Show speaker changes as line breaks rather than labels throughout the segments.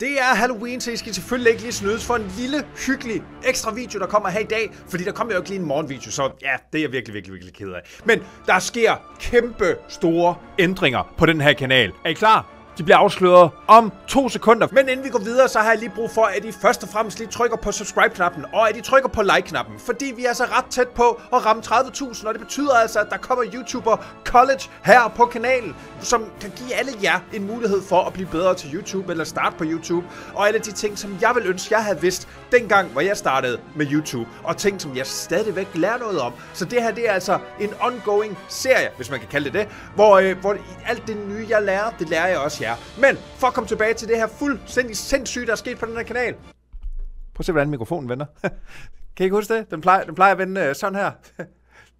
Det er Halloween, så I skal selvfølgelig ikke lige snydes for en lille, hyggelig ekstra video, der kommer her i dag. Fordi der kommer jo ikke lige en morgenvideo, så ja, det er jeg virkelig, virkelig, virkelig ked af. Men der sker kæmpe store ændringer på den her kanal. Er I klar? De bliver afsløret om to sekunder. Men inden vi går videre, så har jeg lige brug for, at I først og fremmest lige trykker på subscribe-knappen, og at I trykker på like-knappen. Fordi vi er så ret tæt på at ramme 30.000, og det betyder altså, at der kommer YouTuber College her på kanalen, som kan give alle jer en mulighed for at blive bedre til YouTube, eller starte på YouTube. Og alle de ting, som jeg vil ønske, jeg havde vidst dengang, hvor jeg startede med YouTube. Og ting, som jeg stadigvæk lærer noget om. Så det her, det er altså en ongoing serie, hvis man kan kalde det det, hvor, øh, hvor alt det nye, jeg lærer, det lærer jeg også jer. Men for at komme tilbage til det her fuldstændig sindssygt, der er sket på den her kanal. Prøv at se, hvordan mikrofonen vender. kan I ikke huske det? Den plejer, den plejer at vende øh, sådan her.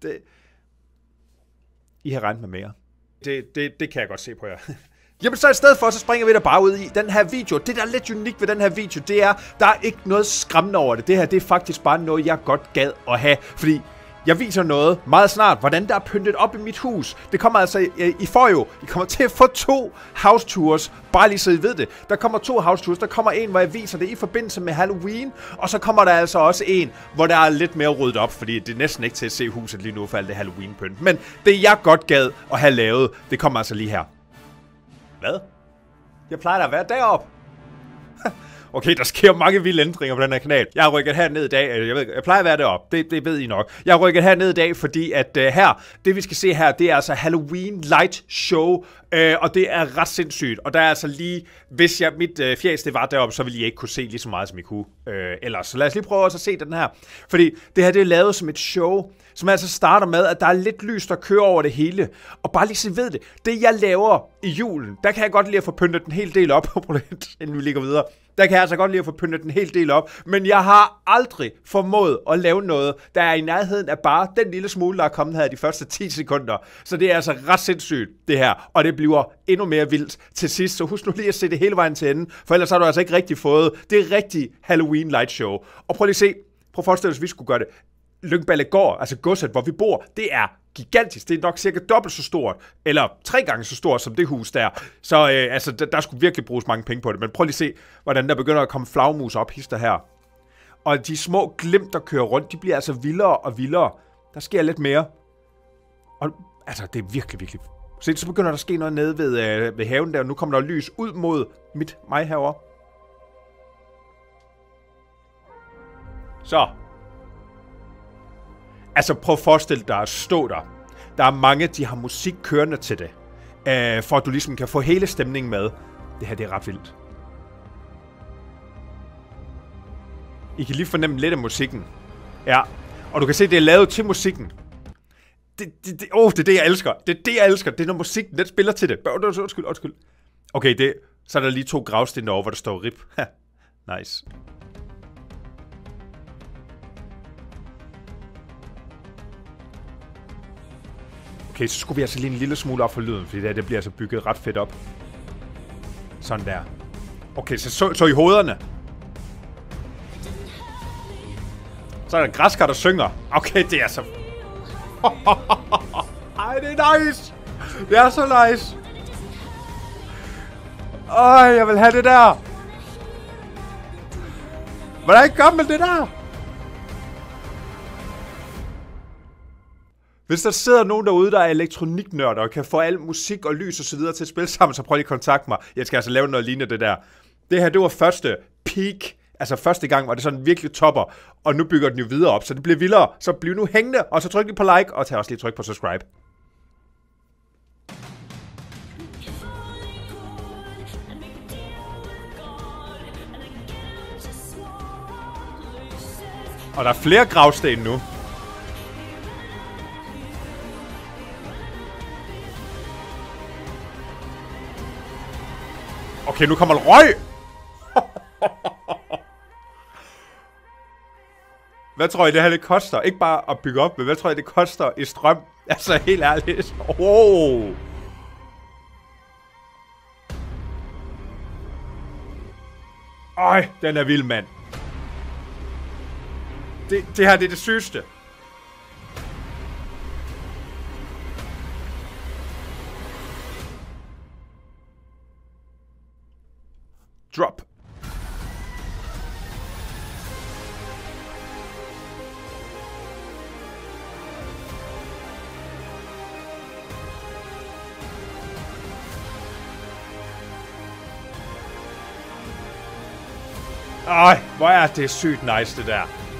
det... I har regnet med mere. Det, det, det kan jeg godt se på jer. Jamen så i stedet for, så springer vi der bare ud i den her video. Det, der er lidt unikt ved den her video, det er, der er ikke noget skræmmende over det. Det her, det er faktisk bare noget, jeg godt gad at have. Fordi jeg viser noget meget snart, hvordan der er pyntet op i mit hus. Det kommer altså, I, I får jo, I kommer til at få to house tours, bare lige så I ved det. Der kommer to house tours, der kommer en, hvor jeg viser det i forbindelse med Halloween, og så kommer der altså også en, hvor der er lidt mere ryddet op, fordi det er næsten ikke til at se huset lige nu for alt det Halloween-pynt. Men det jeg godt gad at have lavet, det kommer altså lige her. Hvad? Jeg plejer da at være deroppe. Okay, der sker mange vilde ændringer på den her kanal. Jeg har rykket herned i dag. Øh, jeg, ved, jeg plejer at være deroppe. Det, det ved I nok. Jeg har rykket herned i dag, fordi at uh, her, det vi skal se her, det er altså Halloween Light Show. Uh, og det er ret sindssygt. Og der er altså lige, hvis jeg, mit uh, fjæs det var deroppe, så ville I ikke kunne se lige så meget, som I kunne uh, ellers. Så lad os lige prøve også at se den her. Fordi det her, det er lavet som et show, som altså starter med, at der er lidt lys, der kører over det hele. Og bare lige så ved det, det jeg laver i julen, der kan jeg godt lide at få pyntet en hel del op, inden vi lige går videre. Der kan jeg altså godt lide at få pyntet en hel del op. Men jeg har aldrig formået at lave noget, der er i nærheden af bare den lille smule, der er kommet her de første 10 sekunder. Så det er altså ret sindssygt, det her. Og det bliver endnu mere vildt til sidst. Så husk nu lige at se det hele vejen til enden. For ellers har du altså ikke rigtig fået det rigtige Halloween light show. Og prøv lige at se. Prøv at forestille dig, hvis vi skulle gøre det. Lyngballegård, altså godset, hvor vi bor, det er gigantisk. Det er nok cirka dobbelt så stort, eller tre gange så stort som det hus der. Så øh, altså, der, der skulle virkelig bruges mange penge på det. Men prøv lige at se, hvordan der begynder at komme flagmus op hister her. Og de små glimt, der kører rundt, de bliver altså vildere og vildere. Der sker lidt mere. Og altså, det er virkelig, virkelig... Se, så begynder der at ske noget nede ved, øh, ved haven der, og nu kommer der lys ud mod mit mig herovre. Så, Altså prøv at forestille dig at stå der. Der er mange, de har musik kørende til det. Øh, for at du ligesom kan få hele stemningen med. Det her, det er ret vildt. I kan lige fornemme lidt af musikken. Ja, og du kan se, det er lavet til musikken. Det, det, det, oh, det er det, jeg elsker. Det er det, jeg elsker. Det er, når musikken den spiller til det. Undskyld, undskyld. Okay, det, så er der lige to gravsten over, hvor der står RIP. nice. Okay, så skulle vi altså lige en lille smule op for lyden, fordi det, her, det bliver altså bygget ret fedt op. Sådan der. Okay, så, så, så i hovederne. Så er der græskar, der synger. Okay, det er så... Ej, det er nice! Det er så nice! Ej, jeg vil have det der! Hvordan gør man det der? Hvis der sidder nogen derude, der er elektroniknørder og kan få al musik og lys og så videre til at spille sammen, så prøv lige at kontakte mig. Jeg skal altså lave noget lignende det der. Det her, det var første peak. Altså første gang var det sådan virkelig topper, og nu bygger den jo videre op, så det bliver vildere. Så bliv nu hængende, og så tryk lige på like, og tag også lige tryk på subscribe. Og der er flere gravsten nu. Okay, nu kommer røg! hvad tror I, det her det koster? Ikke bare at bygge op, men hvad tror I, det koster i strøm? Altså, helt ærligt. Oh. Øj, den er vild, mand. Det, det her, det er det sygeste. Drop. Ej, hvor er det sygt nice det der.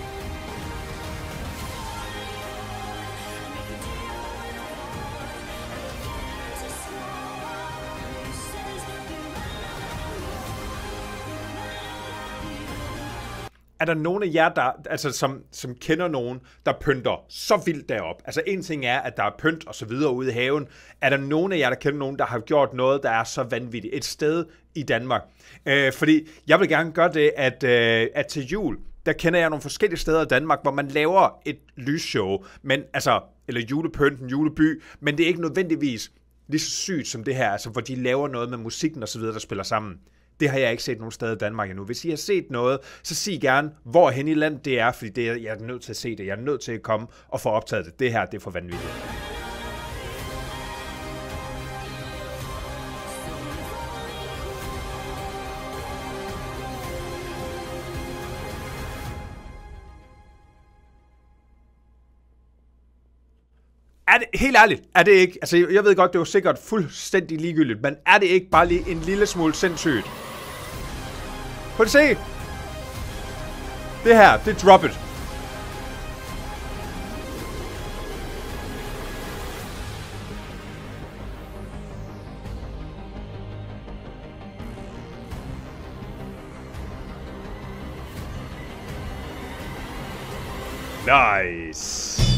Er der nogen af jer, der, altså, som, som kender nogen, der pynter så vildt derop? Altså en ting er, at der er pynt og så videre ude i haven. Er der nogen af jer, der kender nogen, der har gjort noget, der er så vanvittigt? Et sted i Danmark. Øh, fordi jeg vil gerne gøre det, at, øh, at til jul, der kender jeg nogle forskellige steder i Danmark, hvor man laver et lysshow, men, altså, eller julepynten, juleby, men det er ikke nødvendigvis lige så sygt som det her, altså, hvor de laver noget med musikken og så videre, der spiller sammen. Det har jeg ikke set nogen steder i Danmark endnu. Hvis I har set noget, så sig gerne, hvor hen i landet det er, fordi det er, jeg er nødt til at se det. Jeg er nødt til at komme og få optaget det. Det her, det er for vanvittigt. er det, helt ærligt, er det ikke, altså jeg ved godt, det var sikkert fuldstændig ligegyldigt, men er det ikke bare lige en lille smule sindssygt? Prøv at se. Det her, det er drop it. Nice.